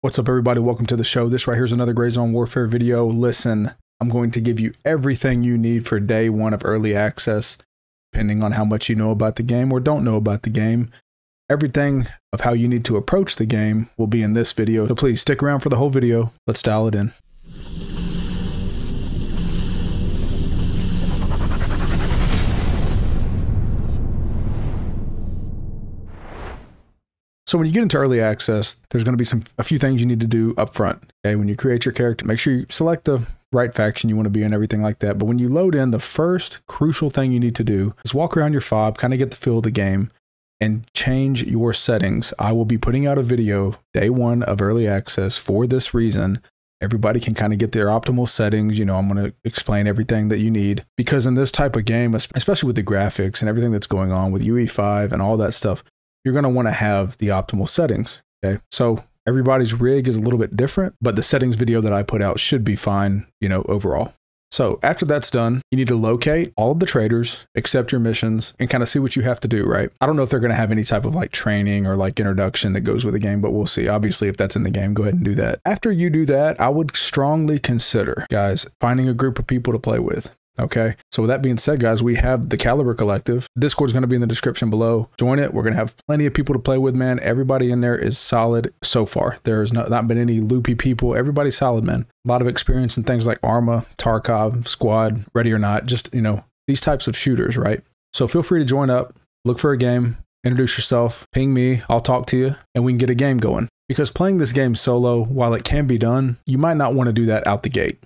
What's up, everybody? Welcome to the show. This right here is another Gray Zone Warfare video. Listen, I'm going to give you everything you need for day one of early access, depending on how much you know about the game or don't know about the game. Everything of how you need to approach the game will be in this video. So please stick around for the whole video. Let's dial it in. So when you get into early access, there's going to be some a few things you need to do up front. Okay, when you create your character, make sure you select the right faction you want to be in, everything like that. But when you load in, the first crucial thing you need to do is walk around your fob, kind of get the feel of the game, and change your settings. I will be putting out a video day one of early access for this reason. Everybody can kind of get their optimal settings. You know, I'm going to explain everything that you need because in this type of game, especially with the graphics and everything that's going on with UE5 and all that stuff, you're going to want to have the optimal settings. Okay. So everybody's rig is a little bit different, but the settings video that I put out should be fine, you know, overall. So after that's done, you need to locate all of the traders, accept your missions, and kind of see what you have to do, right? I don't know if they're going to have any type of like training or like introduction that goes with the game, but we'll see. Obviously, if that's in the game, go ahead and do that. After you do that, I would strongly consider, guys, finding a group of people to play with. Okay. So with that being said, guys, we have the Caliber Collective. Discord is going to be in the description below. Join it. We're going to have plenty of people to play with, man. Everybody in there is solid so far. There's not, not been any loopy people. Everybody's solid, man. A lot of experience in things like Arma, Tarkov, Squad, Ready or Not, just, you know, these types of shooters, right? So feel free to join up, look for a game, introduce yourself, ping me, I'll talk to you, and we can get a game going. Because playing this game solo, while it can be done, you might not want to do that out the gate.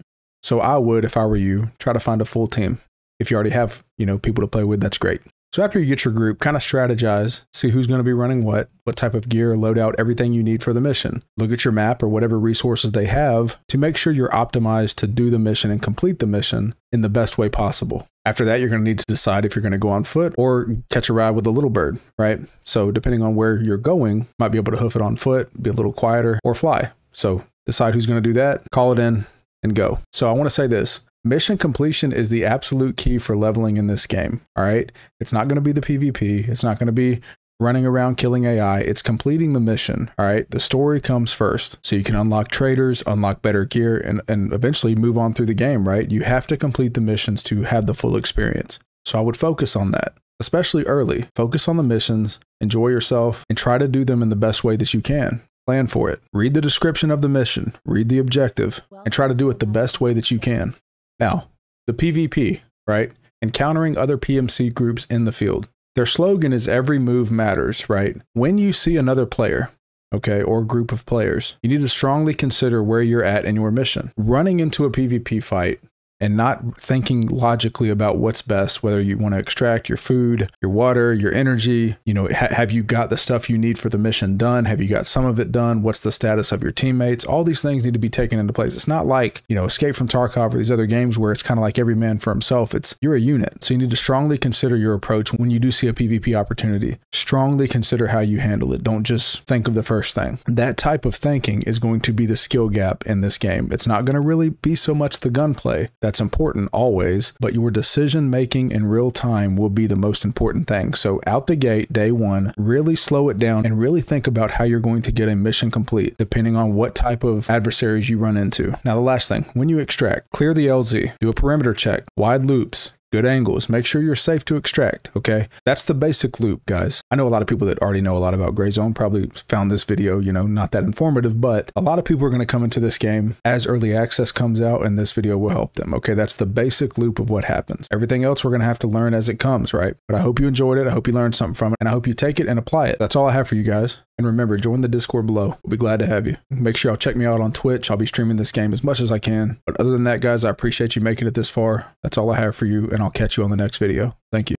So I would, if I were you, try to find a full team. If you already have, you know, people to play with, that's great. So after you get your group, kind of strategize, see who's going to be running what, what type of gear, loadout, everything you need for the mission. Look at your map or whatever resources they have to make sure you're optimized to do the mission and complete the mission in the best way possible. After that, you're going to need to decide if you're going to go on foot or catch a ride with a little bird, right? So depending on where you're going, might be able to hoof it on foot, be a little quieter, or fly. So decide who's going to do that, call it in, and go. So I want to say this. Mission completion is the absolute key for leveling in this game. All right. It's not going to be the PvP. It's not going to be running around killing AI. It's completing the mission. All right. The story comes first. So you can unlock traders, unlock better gear, and, and eventually move on through the game, right? You have to complete the missions to have the full experience. So I would focus on that, especially early. Focus on the missions, enjoy yourself, and try to do them in the best way that you can. Plan for it. Read the description of the mission, read the objective, and try to do it the best way that you can. Now, the PvP, right? Encountering other PMC groups in the field. Their slogan is every move matters, right? When you see another player, okay, or group of players, you need to strongly consider where you're at in your mission. Running into a PvP fight and not thinking logically about what's best, whether you want to extract your food, your water, your energy. You know, ha- have you got the stuff you need for the mission done? Have you got some of it done? What's the status of your teammates? All these things need to be taken into place. It's not like, you know, Escape from Tarkov or these other games where it's kind of like every man for himself. It's you're a unit. So you need to strongly consider your approach when you do see a PvP opportunity. Strongly consider how you handle it. Don't just think of the first thing. That type of thinking is going to be the skill gap in this game. It's not going to really be so much the gunplay. That's that's important always, but your decision making in real time will be the most important thing. So, out the gate, day one, really slow it down and really think about how you're going to get a mission complete, depending on what type of adversaries you run into. Now, the last thing, when you extract, clear the LZ, do a perimeter check, wide loops, good angles. Make sure you're safe to extract, okay? That's the basic loop, guys. I know a lot of people that already know a lot about Gray Zone probably found this video, you know, not that informative, but a lot of people are going to come into this game as early access comes out and this video will help them, okay? That's the basic loop of what happens. Everything else we're going to have to learn as it comes, right? But I hope you enjoyed it. I hope you learned something from it and I hope you take it and apply it. That's all I have for you guys. And remember, join the Discord below. We'll be glad to have you. Make sure y'all check me out on Twitch. I'll be streaming this game as much as I can. But other than that, guys, I appreciate you making it this far. That's all I have for you, and I'll catch you on the next video. Thank you.